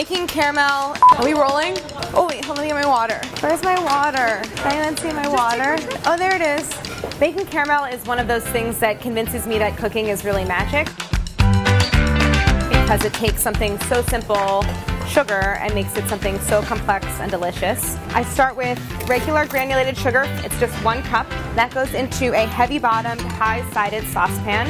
Making caramel. Are we rolling? Oh wait, hold on, let me get my water. Where's my water? Did anyone see my water? Oh, there it is. Making caramel is one of those things that convinces me that cooking is really magic because it takes something so simple sugar and makes it something so complex and delicious. I start with regular granulated sugar. It's just one cup. That goes into a heavy bottomed, high sided saucepan.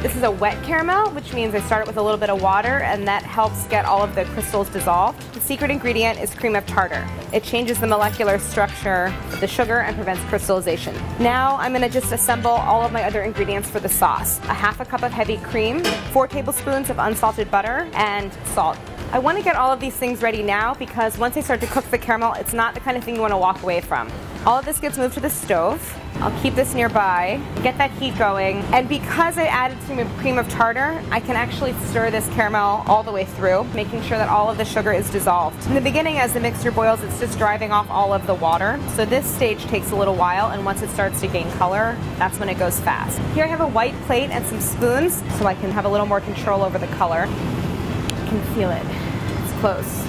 This is a wet caramel, which means I start it with a little bit of water and that helps get all of the crystals dissolved. The secret ingredient is cream of tartar. It changes the molecular structure of the sugar and prevents crystallization. Now I'm gonna just assemble all of my other ingredients for the sauce. A half a cup of heavy cream, four tablespoons of unsalted butter, and salt. I want to get all of these things ready now because once I start to cook the caramel, it's not the kind of thing you want to walk away from. All of this gets moved to the stove. I'll keep this nearby, get that heat going, and because I added some cream of tartar, I can actually stir this caramel all the way through, making sure that all of the sugar is dissolved. In the beginning, as the mixture boils, it's just driving off all of the water, so this stage takes a little while, and once it starts to gain color, that's when it goes fast. Here I have a white plate and some spoons, so I can have a little more control over the color. I can feel it. It's close.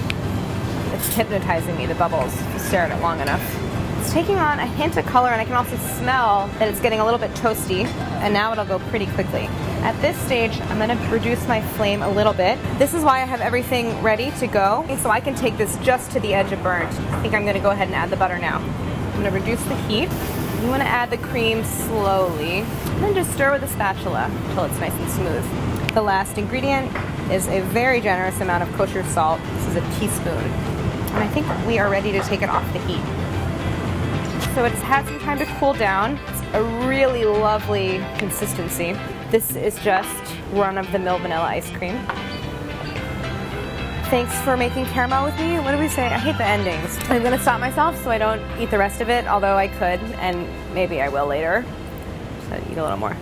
It's hypnotizing me, the bubbles, stare at it long enough. It's taking on a hint of color and I can also smell that it's getting a little bit toasty and now it'll go pretty quickly. At this stage, I'm gonna reduce my flame a little bit. This is why I have everything ready to go. So I can take this just to the edge of burnt. I think I'm gonna go ahead and add the butter now. I'm gonna reduce the heat. You wanna add the cream slowly and then just stir with a spatula until it's nice and smooth. The last ingredient is a very generous amount of kosher salt. This is a teaspoon. And I think we are ready to take it off the heat. So it's had some time to cool down. It's a really lovely consistency. This is just run-of-the-mill vanilla ice cream. Thanks for making caramel with me. What do we say? I hate the endings. I'm gonna stop myself so I don't eat the rest of it, although I could, and maybe I will later. So eat a little more.